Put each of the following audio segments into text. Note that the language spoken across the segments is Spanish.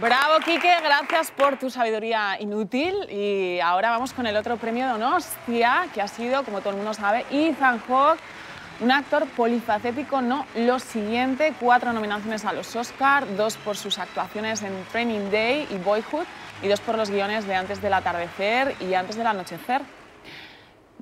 Bravo, Quique, gracias por tu sabiduría inútil. Y ahora vamos con el otro premio de Donostia, que ha sido, como todo el mundo sabe, Ethan Hawke, un actor polifacético, no lo siguiente, cuatro nominaciones a los Oscar, dos por sus actuaciones en Training Day y Boyhood, y dos por los guiones de Antes del atardecer y Antes del anochecer.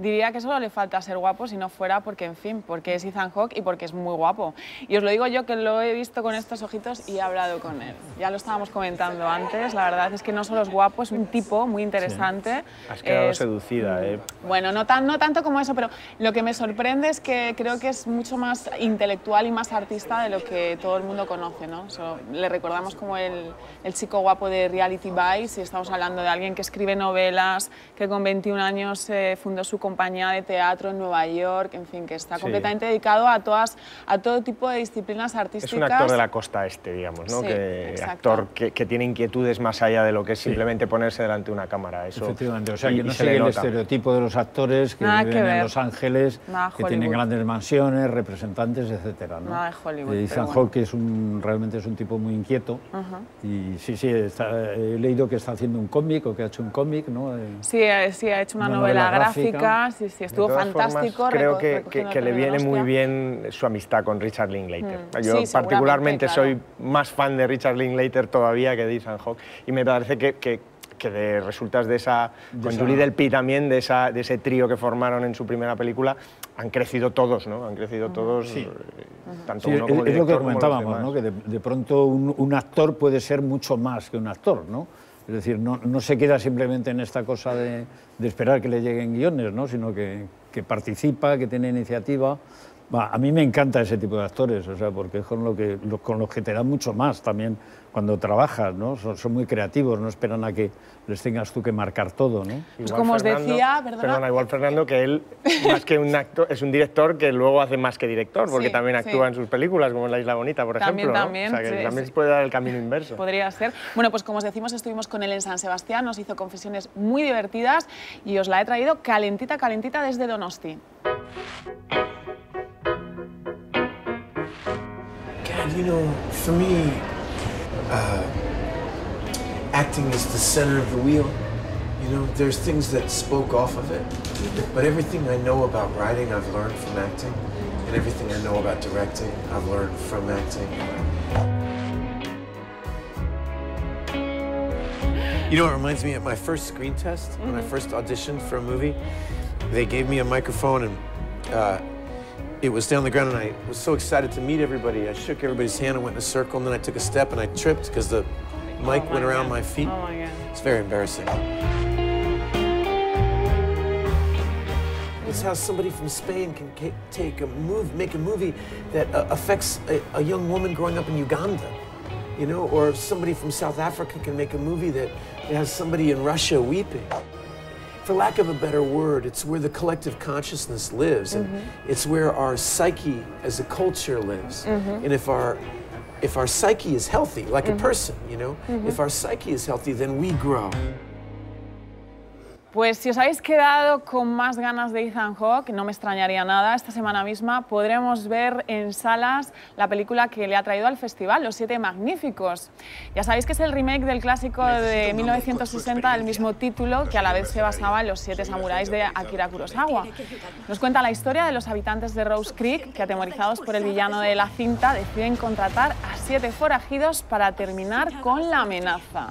Diría que solo le falta ser guapo si no fuera porque, en fin, porque es Ethan Hawke y porque es muy guapo. Y os lo digo yo que lo he visto con estos ojitos y he hablado con él. Ya lo estábamos comentando antes, la verdad es que no solo es guapo, es un tipo muy interesante. Has quedado Es- seducida, ¿eh? Bueno, no, tan, no tanto como eso, pero lo que me sorprende es que creo que es mucho más intelectual y más artista de lo que todo el mundo conoce, ¿no? So, le recordamos como el, el chico guapo de Reality Bites y estamos hablando de alguien que escribe novelas, que con 21 años eh, fundó su compañía de teatro en Nueva York, en fin, que está Sí. completamente dedicado a, todas, a todo tipo de disciplinas Es artísticas. un actor de la costa este, digamos, ¿no? Sí, que, actor que, que tiene inquietudes más allá de lo que es simplemente ponerse delante de una cámara. Eso, Efectivamente, o sea, y- que no se le sigue el nota. estereotipo de los actores que Nada que viven en ver. Los Ángeles, Nada que tienen grandes mansiones, representantes, etcétera. ¿no? Nada de Hollywood, Eh, Ethan bueno. Hawke es un, realmente es un tipo muy inquieto Ajá. y sí, sí, está- he leído que está haciendo un cómic o que ha hecho un cómic, ¿no? Eh, Sí, eh, sí, ha hecho una, Una novela, novela gráfica, gráfica. Sí, sí, De estuvo todas formas, fantástico. creo que, que- que le viene muy bien su amistad con Richard Linklater. Mm. Yo Sí, particularmente claro. soy más fan de Richard Linklater todavía que de Ethan Hawke y me parece que, que- que de resultas de esa, con esa- Julie Delpy también, de, esa, de ese trío que formaron en su primera película, han crecido todos, ¿no? Han crecido todos, eh, tanto Sí, uno es, como es lo que como comentábamos. ¿no? que de, de pronto un, un actor puede ser mucho más que un actor, ¿no? Es decir, no, se queda simplemente en esta cosa de, esperar que le lleguen guiones, ¿no? sino que, que participa, que tiene iniciativa. Va, a mí me encanta ese tipo de actores, o sea, porque es con, lo que, con los que te dan mucho más también cuando trabajas, ¿no? Son, son muy creativos, no esperan a que les tengas tú que marcar todo, ¿no? Pues como os decía, perdona. igual Fernando, que él, más que un actor, es un director que luego hace más que director, porque Sí, también sí. actúa en sus películas, como en La Isla Bonita, por También, ejemplo. ¿no? también, O sea, que sí, también sí. se puede dar el camino inverso. Podría ser. Bueno, pues como os decimos, estuvimos con él en San Sebastián, nos hizo confesiones muy divertidas y os la he traído calentita, calentita desde Donosti. God, you know, for me, uh, acting is the center of the wheel. You know, there's things that spoke off of it, but everything I know about writing, I've learned from acting, and everything I know about directing, I've learned from acting. You know, it reminds me of my first screen test when I first auditioned for a movie. They gave me a microphone and uh, it was down the ground, and I was so excited to meet everybody. I shook everybody's hand and went in a circle, and then I took a step and I tripped because the mic my went around God. my feet. Oh my God. It's very embarrassing. It's how somebody from Spain can take a move, make a movie that uh, affects a, a young woman growing up in Uganda, you know, or somebody from South Africa can make a movie that has somebody in Russia weeping. For lack of a better word, it's where the collective consciousness lives, and mm-hmm. it's where our psyche as a culture lives. Mm-hmm. And if our if our psyche is healthy, like a mm-hmm. person, you know, if our psyche is healthy, then we grow. Pues si os habéis quedado con más ganas de Ethan Hawke, no me extrañaría nada, esta semana misma podremos ver en salas la película que le ha traído al festival, Los Siete Magníficos. Ya sabéis que es el remake del clásico de 1960 del mismo título, que a la vez se basaba en Los Siete Samuráis de Akira Kurosawa. Nos cuenta la historia de los habitantes de Rose Creek, que atemorizados por el villano de la cinta, deciden contratar a siete forajidos para terminar con la amenaza.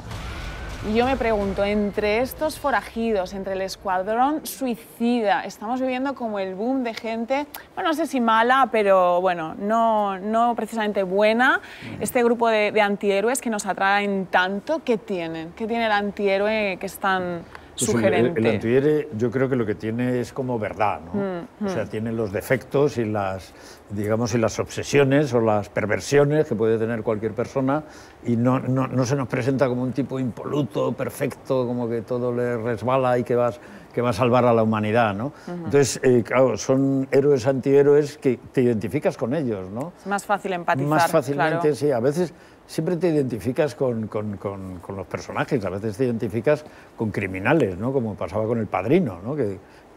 Y yo me pregunto, entre estos forajidos, entre el escuadrón suicida, estamos viviendo como el boom de gente, bueno, no sé si mala, pero bueno, no, no precisamente buena. Este grupo de, de antihéroes que nos atraen tanto, ¿qué tienen? ¿Qué tiene el antihéroe que es tan Pues el- sugerente? El, el antihéroe yo creo que lo que tiene es como verdad, ¿no? Mm, O sea, tiene los defectos y las, digamos, y las obsesiones o las perversiones que puede tener cualquier persona y no, no, no se nos presenta como un tipo impoluto, perfecto, como que todo le resbala y que vas que va a salvar a la humanidad, ¿no? Entonces, eh, claro, son héroes antihéroes que te identificas con ellos, ¿no? Es más fácil empatizar. Más fácilmente, claro. sí. A veces siempre te identificas con, con- con- los personajes, a veces te identificas con criminales, ¿no? Como pasaba con El Padrino, ¿no?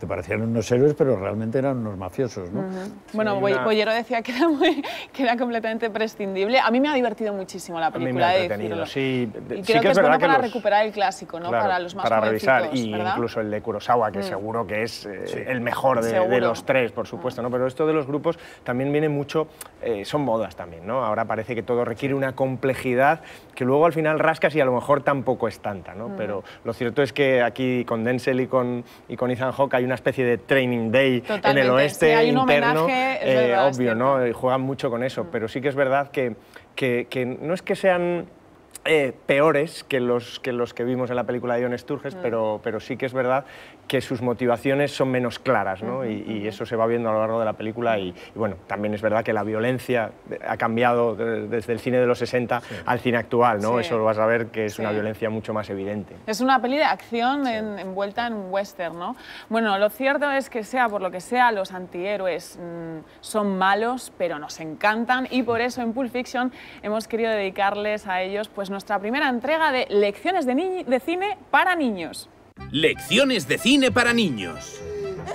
Te parecían unos héroes, pero realmente eran unos mafiosos, ¿no? Bueno, hay una- Bollero decía que era, muy- que era completamente prescindible. A mí me ha divertido muchísimo la A mí me película, ha de entretenido, sí. Y Sí creo que que, es bueno que para los- recuperar el clásico, ¿no? Claro, para los más para revisar y ¿verdad? Mm. incluso el de Kurosawa que seguro que es eh, el mejor de, de los tres por supuesto no pero esto de los grupos también viene mucho eh, son modas también no ahora parece que todo requiere una complejidad que luego al final rascas y a lo mejor tampoco es tanta Mm. no pero lo cierto es que aquí con Denzel y con y con Ethan Hawke hay una especie de training day en Totalmente, el oeste sí, hay un interno homenaje, eh, verdad, obvio no y juegan mucho con eso pero sí que es verdad que, que, que no es que sean eh, peores que los, que los que vimos en la película de John Sturges, pero, pero sí que es verdad que sus motivaciones son menos claras, ¿no? y, y eso se va viendo a lo largo de la película. Y, y bueno, también es verdad que la violencia ha cambiado de- desde el cine de los 60 al cine actual, ¿no? Sí. Eso lo vas a ver que es una violencia mucho más evidente. Es una peli de acción en- envuelta en un western, ¿no? Bueno, lo cierto es que sea por lo que sea, los antihéroes mm, son malos, pero nos encantan y por eso en Pulp Fiction hemos querido dedicarles a ellos pues nuestra primera entrega de lecciones de, de cine para niños. Lecciones de cine para niños.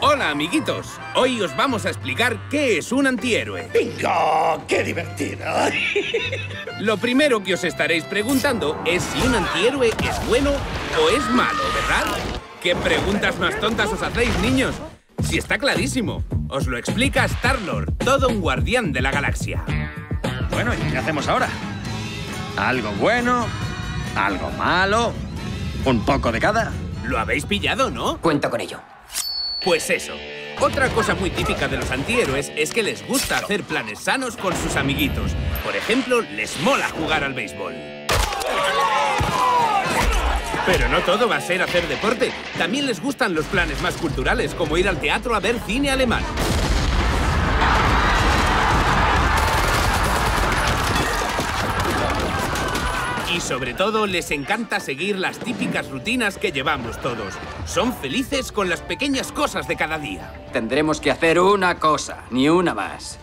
Hola, amiguitos. Hoy os vamos a explicar qué es un antihéroe. ¡Bingo! ¡Qué divertido! Lo primero que os estaréis preguntando es si un antihéroe es bueno o es malo, ¿verdad? ¿Qué preguntas más tontas os hacéis, niños? Si está clarísimo. Os lo explica Star-Lord, todo un guardián de la galaxia. Bueno, ¿y qué hacemos ahora? ¿Algo bueno? ¿Algo malo? ¿Un poco de cada? ¿Lo habéis pillado, no? Cuento con ello. Pues eso. Otra cosa muy típica de los antihéroes es que les gusta hacer planes sanos con sus amiguitos. Por ejemplo, les mola jugar al béisbol. Pero no todo va a ser hacer deporte. También les gustan los planes más culturales, como ir al teatro a ver cine alemán. Y sobre todo les encanta seguir las típicas rutinas que llevamos todos. Son felices con las pequeñas cosas de cada día. Tendremos que hacer una cosa, ni una más.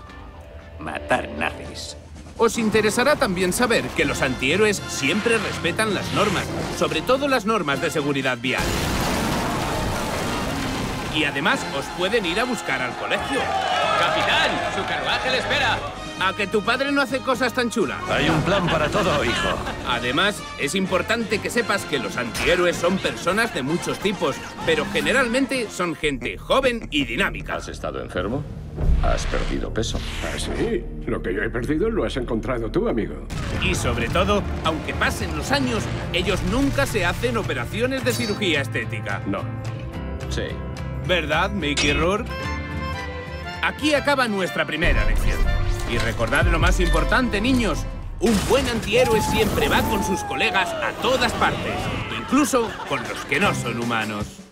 Matar nazis. Os interesará también saber que los antihéroes siempre respetan las normas, sobre todo las normas de seguridad vial. Y además os pueden ir a buscar al colegio. ¡Capitán! ¡Su carruaje le espera! ¿A que tu padre no hace cosas tan chulas? Hay un plan para todo, hijo. Además, es importante que sepas que los antihéroes son personas de muchos tipos, pero generalmente son gente joven y dinámica. ¿Has estado enfermo? ¿Has perdido peso? Ah, sí. Lo que yo he perdido lo has encontrado tú, amigo. Y sobre todo, aunque pasen los años, ellos nunca se hacen operaciones de cirugía estética. No. Sí. ¿Verdad, Mickey Rourke? Aquí acaba nuestra primera lección. Y recordad lo más importante, niños. Un buen antihéroe siempre va con sus colegas a todas partes, incluso con los que no son humanos.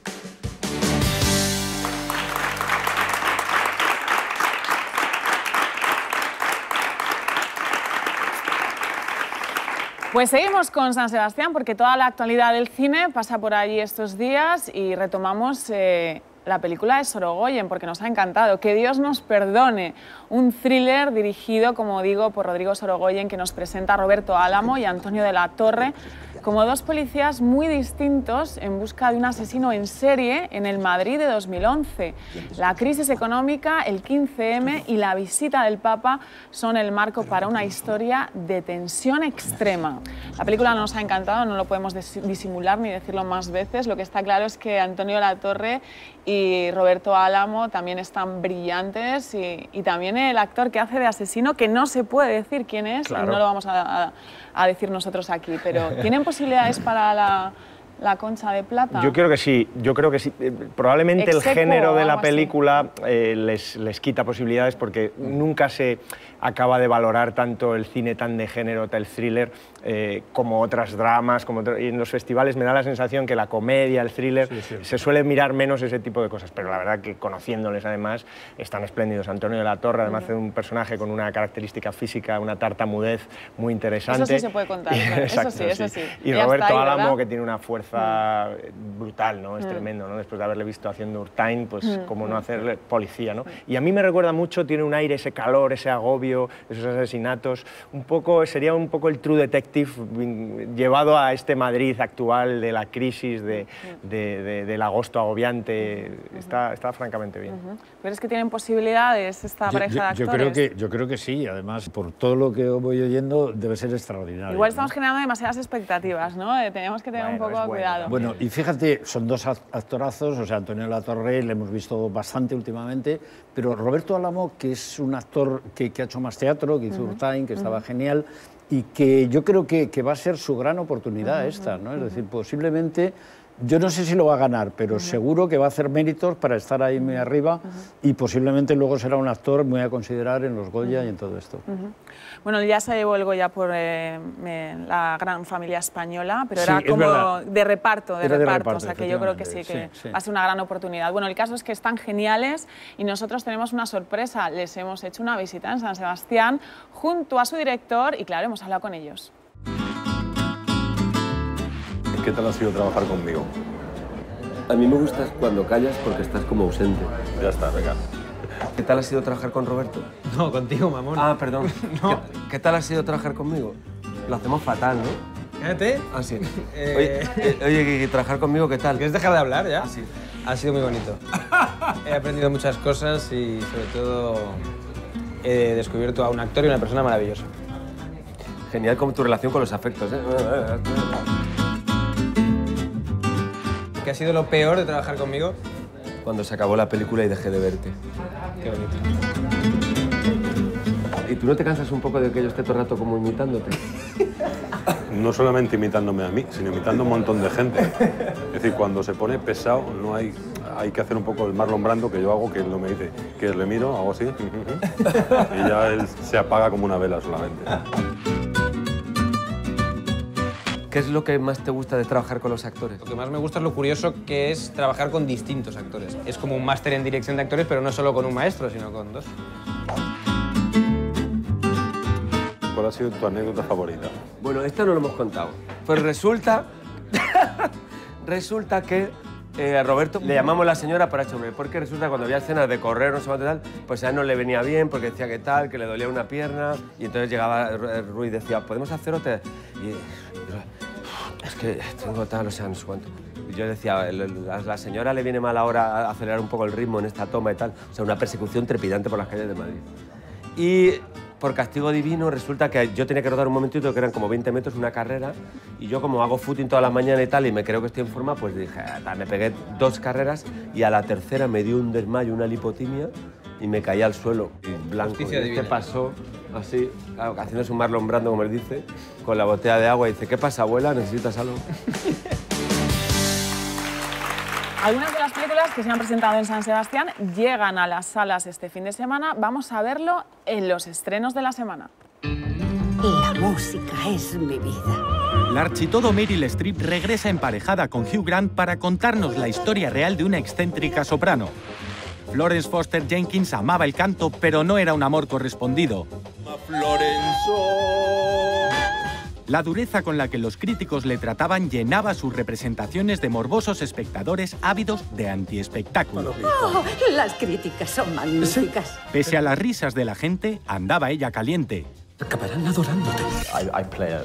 Pues seguimos con San Sebastián porque toda la actualidad del cine pasa por allí estos días y retomamos eh, la película de Sorogoyen porque nos ha encantado. Que Dios nos perdone. Un thriller dirigido, como digo, por Rodrigo Sorogoyen que nos presenta a Roberto Álamo y Antonio de la Torre como dos policías muy distintos en busca de un asesino en serie en el Madrid de 2011. La crisis económica, el 15M y la visita del Papa son el marco para una historia de tensión extrema. La película nos ha encantado, no lo podemos dis- disimular ni decirlo más veces. Lo que está claro es que Antonio Latorre y Roberto Álamo también están brillantes y, y también el actor que hace de asesino, que no se puede decir quién es Claro. y no lo vamos a, a- a decir nosotros aquí, pero ¿tienen posibilidades para la, la concha de plata? Yo creo que sí, yo creo que sí. Eh, Probablemente el género de la película eh, les, les quita posibilidades porque nunca se acaba de valorar tanto el cine tan de género, el thriller, eh, como otras dramas. Como otro- y en los festivales me da la sensación que la comedia, el thriller, se suele mirar menos ese tipo de cosas. Pero la verdad que conociéndoles además están espléndidos. Antonio de la Torre además hace un personaje con una característica física, una tartamudez muy interesante. Eso sí se puede contar, claro. Eso Exacto, sí, eso sí. Y Ya Roberto ahí, Álamo que tiene una fuerza fuerza brutal, ¿no? Es tremendo, ¿no? Después de haberle visto haciendo Urtain, pues cómo no hacerle policía, ¿no? Y a mí me recuerda mucho, tiene un aire, ese calor, ese agobio, esos asesinatos, un poco, sería un poco el True Detective llevado a este Madrid actual de la crisis, de, de- de- del agosto agobiante, está, está francamente bien. ¿Crees que tienen posibilidades esta Yo, pareja yo- de yo actores? creo que, yo creo que sí, además, por todo lo que voy oyendo, debe ser extraordinario. Igual ¿no? estamos generando demasiadas expectativas, ¿no? Eh, Tenemos que tener un Bueno, poco es bueno cuidado. Bueno, y fíjate, son dos act- actorazos, o sea, Antonio Latorre le hemos visto bastante últimamente, pero Roberto Álamo, que es un actor que, que ha hecho más teatro, que hizo Urtain, que estaba genial, y que yo creo que, que va a ser su gran oportunidad esta, ¿no? Es decir, posiblemente, yo no sé si lo va a ganar, pero seguro que va a hacer méritos para estar ahí muy arriba y posiblemente luego será un actor muy a considerar en los Goya y en todo esto. Bueno, ya se llevó el Goya por eh, la gran familia española, pero Sí, era como de reparto, de Era de reparto, o sea que yo creo que sí, que sí, sí. va a ser una gran oportunidad. Bueno, el caso es que están geniales y nosotros tenemos una sorpresa. Les hemos hecho una visita en San Sebastián junto a su director y claro, hemos hablado con ellos. ¿Qué tal ha sido trabajar conmigo? A mí me gustas cuando callas porque estás como ausente. Ya está, venga. ¿Qué tal ha sido trabajar con Roberto? No, contigo, mamón. Ah, perdón. ¿Qué, qué tal ha sido trabajar conmigo? Lo hacemos fatal, ¿no? Cállate. Ah, sí. Eh, Oye, eh, oye, Kiki, trabajar conmigo, ¿qué tal? ¿Quieres dejar de hablar ya? Ah, sí. Ha sido muy bonito. He aprendido muchas cosas y sobre todo he descubierto a un actor y una persona maravillosa. Genial como tu relación con los afectos, ¿eh? ¿Qué ha sido lo peor de trabajar conmigo? Cuando se acabó la película y dejé de verte. Qué bonito. ¿Y tú no te cansas un poco de que yo esté todo el rato como imitándote? No solamente imitándome a mí, sino imitando a un montón de gente. Es decir, cuando se pone pesado, no hay, hay que hacer un poco el Marlon Brando que yo hago, que él no me dice, que le miro, hago así, y ya él se apaga como una vela solamente. ¿Qué es lo que más te gusta de trabajar con los actores? Lo que más me gusta es lo curioso que es trabajar con distintos actores. Es como un máster en dirección de actores, pero no solo con un maestro, sino con dos. ¿Cuál ha sido tu anécdota favorita? Bueno, esto no lo hemos contado. Pues resulta, resulta que eh, a Roberto le llamamos la señora para hombre, porque resulta que cuando había escenas de correr, no sé cuánto tal, pues a él no le venía bien porque decía que tal, que le dolía una pierna, y entonces llegaba Ru- Ruiz y decía, ¿podemos hacer otra? Y es que tengo tal, o sea, no sé cuánto. Yo decía, a la señora le viene mal ahora acelerar un poco el ritmo en esta toma y tal. O sea, una persecución trepidante por las calles de Madrid. Y por castigo divino resulta que yo tenía que rodar un momentito que eran como 20 metros una carrera y yo como hago footing todas las mañanas y tal y me creo que estoy en forma pues dije "Ah, tal", me pegué dos carreras y a la tercera me dio un desmayo una lipotimia y me caí al suelo y blanco Justicia y este divina. pasó así claro, haciéndose un Marlon Brando como él dice con la botella de agua y dice ¿qué pasa abuela? ¿necesitas algo? Algunas de las películas que se han presentado en San Sebastián llegan a las salas este fin de semana. Vamos a verlo en los estrenos de la semana. La música es mi vida. La architodo Meryl Streep regresa emparejada con Hugh Grant para contarnos la historia real de una excéntrica soprano. Florence Foster Jenkins amaba el canto, pero no era un amor correspondido. La dureza con la que los críticos le trataban llenaba sus representaciones de morbosos espectadores ávidos de antiespectáculo. Oh, las críticas son magníficas. Pese a las risas de la gente, andaba ella caliente. Acabarán adorándote. I, I play a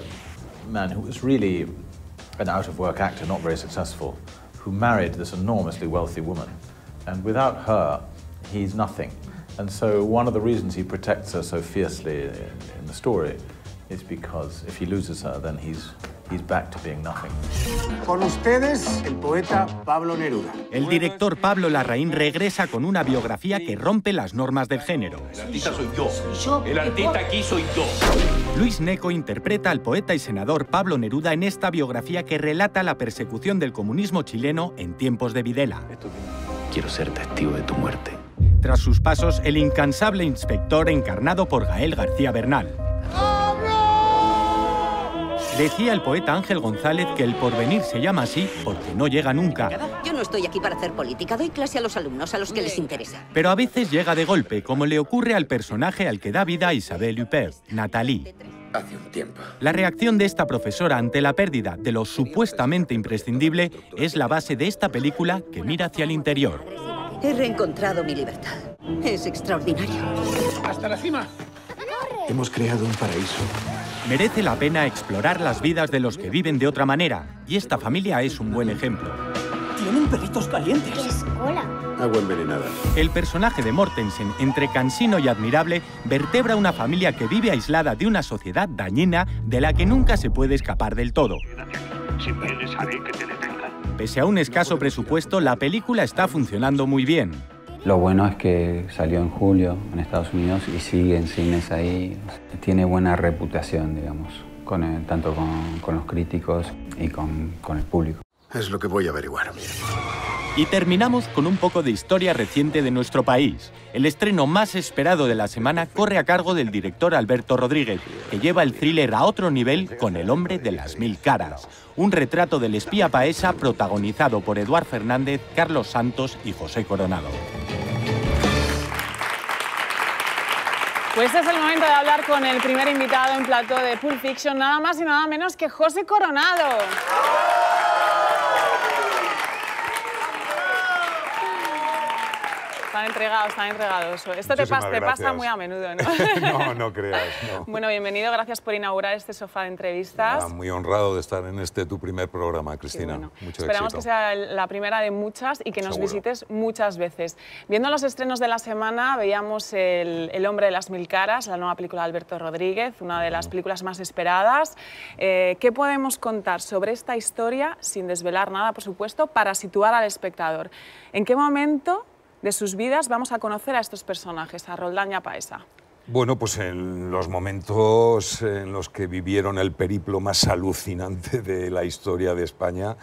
man who was really an out of work actor, not very successful, who married this enormously wealthy woman. And without her, he's nothing. And so, one of the reasons he protects her so fiercely in, in the story is because if he loses her, then he's, he's back to being nothing. Con ustedes, el poeta Pablo Neruda. El director Pablo Larraín regresa con una biografía que rompe las normas del género. El artista soy yo. El artista aquí soy yo. Luis Neco interpreta al poeta y senador Pablo Neruda en esta biografía que relata la persecución del comunismo chileno en tiempos de Videla. Quiero ser testigo de tu muerte. Tras sus pasos, el incansable inspector encarnado por Gael García Bernal. Decía el poeta Ángel González que el porvenir se llama así porque no llega nunca, Yo no estoy aquí para hacer política. Doy clase a los alumnos, a los que les interesa. pero a veces llega de golpe, como le ocurre al personaje al que da vida Isabelle Huppert, Nathalie. hace un tiempo. La reacción de esta profesora ante la pérdida de lo supuestamente imprescindible es la base de esta película que mira hacia el interior. He reencontrado mi libertad. Es extraordinario. ¡Hasta la cima! Hemos creado un paraíso. Merece la pena explorar las vidas de los que viven de otra manera, y esta familia es un buen ejemplo. Tienen perritos calientes. Agua envenenada. El personaje de Mortensen, entre cansino y admirable, vertebra una familia que vive aislada de una sociedad dañina de la que nunca se puede escapar del todo. Si vienes, haré que te. Pese a un escaso presupuesto, la película está funcionando muy bien. Lo bueno es que salió en julio en Estados Unidos y sigue en cines ahí. Tiene buena reputación, digamos, con el- tanto con, con los críticos y con, con el público. Es lo que voy a averiguar. Y terminamos con un poco de historia reciente de nuestro país. El estreno más esperado de la semana corre a cargo del director Alberto Rodríguez, que lleva el thriller a otro nivel con El hombre de las mil caras. Un retrato del espía paesa protagonizado por Eduard Fernández, Carlos Santos y José Coronado. Pues es el momento de hablar con el primer invitado en plató de Pulp Fiction, nada más y nada menos que José Coronado. Están entregados, están entregados. Esto te, pas- te pasa muy a menudo, ¿no? No, no creas, no. Bueno, bienvenido, gracias por inaugurar este sofá de entrevistas. Ah, muy honrado de estar en este tu primer programa, Cristina. Mucho Esperamos éxito. que sea la primera de muchas y que nos Seguro. visites muchas veces. Viendo los estrenos de la semana, veíamos el, El hombre de las mil caras, la nueva película de Alberto Rodríguez, una de las películas más esperadas. Eh, ¿Qué podemos contar sobre esta historia, sin desvelar nada, por supuesto, para situar al espectador? ¿En qué momento de sus vidas vamos a conocer a estos personajes, a Roldán y a Paesa? Bueno, pues en los momentos en los que vivieron el periplo más alucinante de la historia de España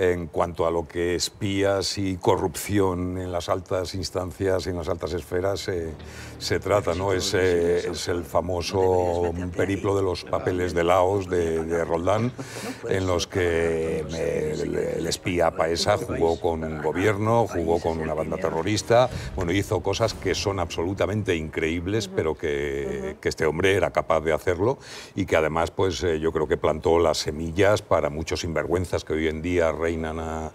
en cuanto a lo que espías y corrupción en las altas instancias, en las altas esferas, eh, se trata, ¿no? Es, eh, es el famoso periplo de los papeles de Laos de, de Roldán, en los que eh, el, el espía Paesa jugó con un gobierno, jugó con una banda terrorista, bueno, hizo cosas que son absolutamente increíbles, pero que, que este hombre era capaz de hacerlo y que además, pues eh, yo creo que plantó las semillas para muchos sinvergüenzas que hoy en día reinan a,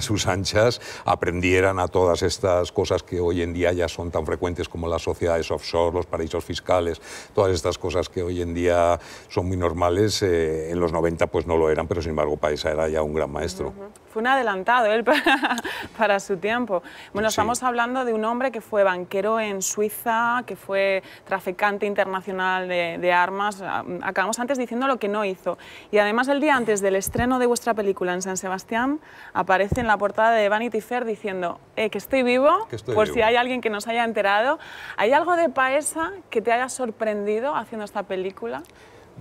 sus anchas, aprendieran a todas estas cosas que hoy en día ya son tan frecuentes como las sociedades offshore, los paraísos fiscales, todas estas cosas que hoy en día son muy normales, eh, en los 90 pues no lo eran, pero sin embargo Paisa era ya un gran maestro. Fue un adelantado él para, para su tiempo. Bueno, Sí. estamos hablando de un hombre que fue banquero en Suiza, que fue traficante internacional de, de armas. Ah, Acabamos antes diciendo lo que no hizo. Y además el día antes del estreno de vuestra película en San Sebastián, aparece en la portada de Vanity Fair diciendo eh, que estoy vivo, Que estoy por vivo. si hay alguien que nos haya enterado. ¿Hay algo de Paesa que te haya sorprendido haciendo esta película?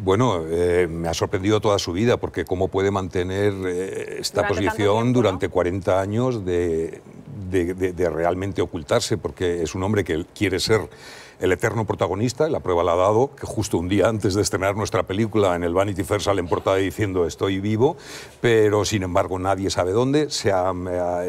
Bueno, eh, me ha sorprendido toda su vida, porque cómo puede mantener eh, esta Durante posición tiempo, durante 40 años de, de- de- de realmente ocultarse, porque es un hombre que quiere ser el eterno protagonista, la prueba la ha dado, que justo un día antes de estrenar nuestra película en el Vanity Fair sale en portada diciendo estoy vivo, pero sin embargo nadie sabe dónde, se ha,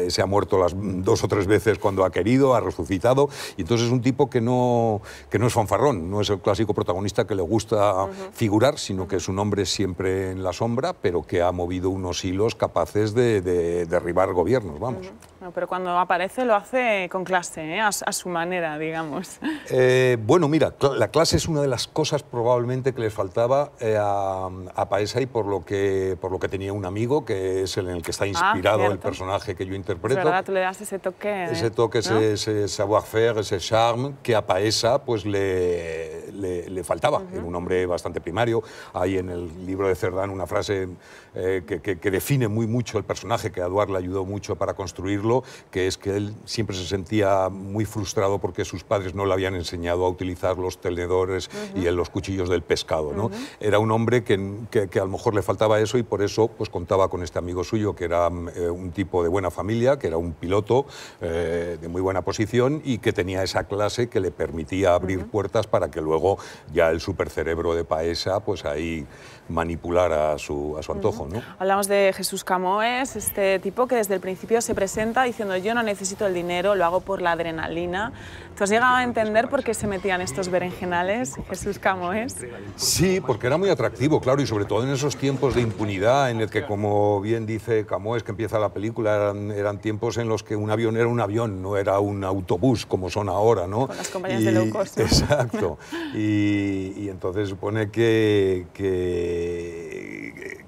se ha muerto las dos o tres veces cuando ha querido, ha resucitado, y entonces es un tipo que no, que no es fanfarrón, no es el clásico protagonista que le gusta figurar, sino que es un hombre siempre en la sombra, pero que ha movido unos hilos capaces de, de derribar gobiernos, vamos. No, pero cuando aparece lo hace con clase, ¿eh? a, a su manera, digamos. Eh, bueno, mira, la clase es una de las cosas probablemente que les faltaba eh, a, a Paesa y por lo, que, por lo que tenía un amigo, que es el en el que está inspirado el personaje que yo Es interpreto. verdad, tú le das ese toque. Ese toque, ¿no? ese, ese savoir-faire, ese charme que a Paesa pues, le, le, le faltaba. Era un hombre bastante primario. Hay en el libro de Cerdán una frase eh, que, que- que define muy mucho el personaje, que a Eduard le ayudó mucho para construirlo, que es que él siempre se sentía muy frustrado porque sus padres no le habían enseñado a utilizar los tenedores y los cuchillos del pescado. ¿no? Era un hombre que, que- que a lo mejor le faltaba eso y por eso pues, contaba con este amigo suyo, que era eh, un tipo de buena familia, que era un piloto eh, de muy buena posición y que tenía esa clase que le permitía abrir puertas para que luego ya el supercerebro de Paesa pues ahí manipulara a su, a su antojo. ¿no? Hablamos de Jesús Camoes, este tipo que desde el principio se presenta diciendo yo no necesito el dinero, lo hago por la adrenalina. ¿Tú has llegado a entender por qué se metían estos berenjenales, Jesús Camoes. Sí, porque era muy atractivo, claro, y sobre todo en esos tiempos de impunidad en el que, como bien dice Camoes, que empieza la película, eran, eran tiempos en los que un avión era un avión, no era un autobús como son ahora, ¿no? Con las compañías de low cost. ¿no? Exacto. y, y entonces supone que, que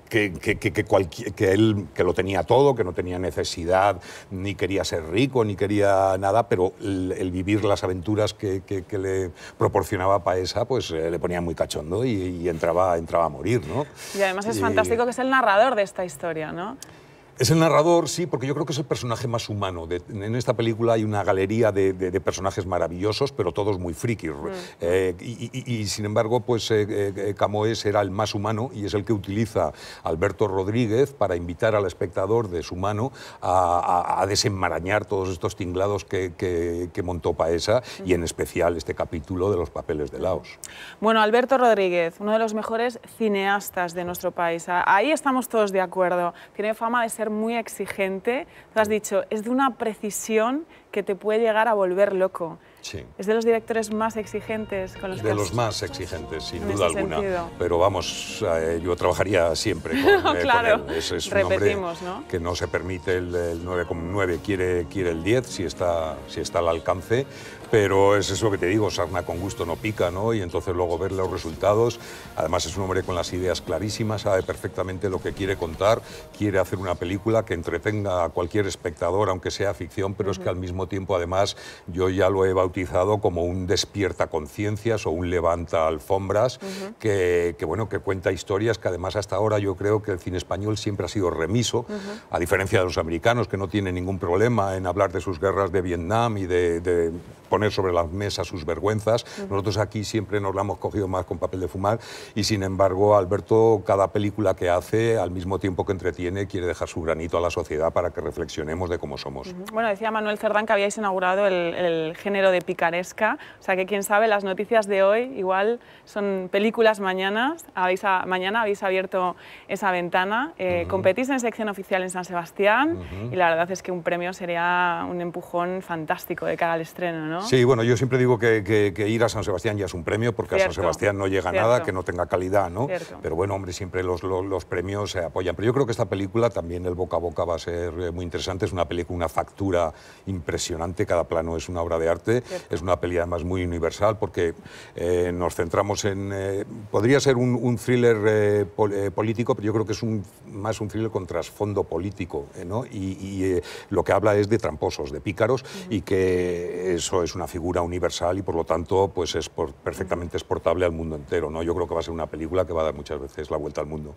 que, que, que, que, cualquier- que él que lo tenía todo, que no tenía necesidad, ni quería ser rico, ni quería nada, pero el, el vivir las aventuras que, le proporcionaba Paesa, pues eh, le ponía muy cachondo y, y entraba, entraba a morir, ¿no? Y además es Y- fantástico que es el narrador de esta historia, ¿no? Es el narrador, sí, porque yo creo que es el personaje más humano. De- en esta película hay una galería de, de- de personajes maravillosos, pero todos muy frikis. Eh, y, y- y, sin embargo, pues eh, eh, Camoes era el más humano y es el que utiliza Alberto Rodríguez para invitar al espectador de su mano a, a- a desenmarañar todos estos tinglados que, que- que montó Paesa y en especial este capítulo de los papeles de Laos. Bueno, Alberto Rodríguez, uno de los mejores cineastas de nuestro país. Ahí estamos todos de acuerdo. Tiene fama de ser muy exigente. Tú has dicho, es de una precisión que te puede llegar a volver loco. Sí. Es de los directores más exigentes con los que De has- los más exigentes, sin en duda alguna. sentido. Pero vamos, eh, yo trabajaría siempre con, eh, con Claro, él. Es, es un repetimos, ¿no? que no se permite el, el 9,9, quiere, quiere el 10 si está, si está al alcance. Pero es eso que te digo, sarna con gusto no pica, ¿no? Y entonces luego ver los resultados. Además es un hombre con las ideas clarísimas, sabe perfectamente lo que quiere contar, quiere hacer una película que entretenga a cualquier espectador, aunque sea ficción, pero es que al mismo tiempo, además, yo ya lo he bautizado como un despierta conciencias o un levanta alfombras, que, que, bueno, que cuenta historias que además hasta ahora yo creo que el cine español siempre ha sido remiso, a diferencia de los americanos que no tienen ningún problema en hablar de sus guerras de Vietnam y de, de poner sobre la mesa sus vergüenzas. Nosotros aquí siempre nos la hemos cogido más con papel de fumar y sin embargo Alberto cada película que hace al mismo tiempo que entretiene quiere dejar su granito a la sociedad para que reflexionemos de cómo somos. Bueno, decía Manuel Cerdán que habíais inaugurado el, el género de picaresca, o sea que quién sabe, las noticias de hoy igual son películas mañanas, habéis a- mañana habéis abierto esa ventana, eh, competís en sección oficial en San Sebastián y la verdad es que un premio sería un empujón fantástico de cara al estreno, ¿no? Sí, bueno, yo siempre digo que, que- que ir a San Sebastián ya es un premio, porque a San Sebastián no llega cierto. nada que no tenga calidad, ¿no? Cierto. Pero bueno, hombre, siempre los, los- los premios se apoyan. Pero yo creo que esta película también, el boca a boca, va a ser eh, muy interesante. Es una película, una factura impresionante, cada plano es una obra de arte. Es una peli además muy universal, porque eh, nos centramos en... eh, podría ser un, un thriller eh, pol- político, pero yo creo que es un, más un thriller con trasfondo político, ¿no? Y, y, lo que habla es de tramposos, de pícaros, y que eso es una figura universal y por lo tanto pues es perfectamente exportable al mundo entero. ¿no? Yo creo que va a ser una película que va a dar muchas veces la vuelta al mundo.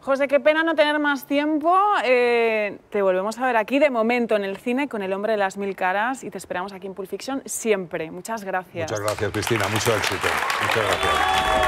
José, qué pena no tener más tiempo. Eh, te volvemos a ver aquí de momento en el cine con El hombre de las mil caras y te esperamos aquí en Pulp Fiction siempre. Muchas gracias. Muchas gracias, Cristina. Mucho éxito. Muchas gracias.